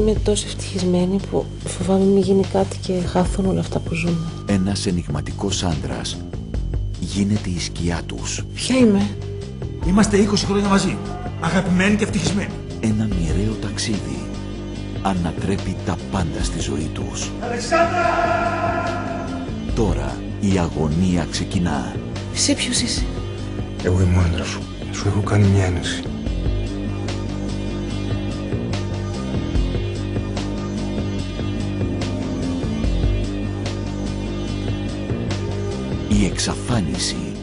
Είμαι τόσο ευτυχισμένη που φοβάμαι μην γίνει κάτι και χάθουν όλα αυτά που ζούμε. Ένας ενηγματικός άντρας γίνεται η σκιά τους. Ποια είμαι; Είμαστε 20 χρόνια μαζί. Αγαπημένοι και ευτυχισμένοι. Ένα μοιραίο ταξίδι ανατρέπει τα πάντα στη ζωή τους. Αλεξάνδρα! Τώρα η αγωνία ξεκινά. Εσύ ποιος είσαι; Εγώ είμαι ο άντρας σου. Σου έχω κάνει μια ένεση. Η εξαφάνιση